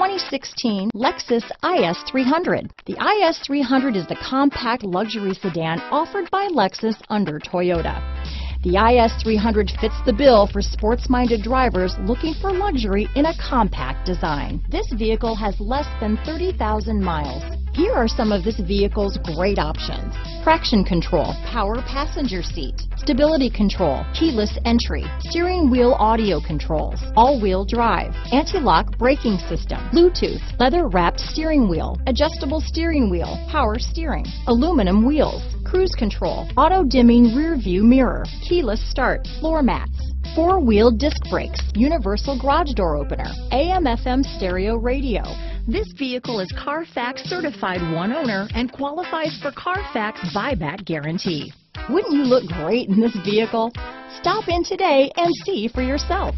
2016 Lexus IS 300. The IS 300 is the compact luxury sedan offered by Lexus under Toyota. The IS 300 fits the bill for sports-minded drivers looking for luxury in a compact design. This vehicle has less than 30,000 miles. Here are some of this vehicle's great options. Traction control, power passenger seat, stability control, keyless entry, steering wheel audio controls, all-wheel drive, anti-lock braking system, Bluetooth, leather wrapped steering wheel, adjustable steering wheel, power steering, aluminum wheels, cruise control, auto dimming rear view mirror, keyless start, floor mats, four-wheel disc brakes, universal garage door opener, AM FM stereo radio, this vehicle is Carfax certified one owner and qualifies for Carfax buyback guarantee. Wouldn't you look great in this vehicle? Stop in today and see for yourself.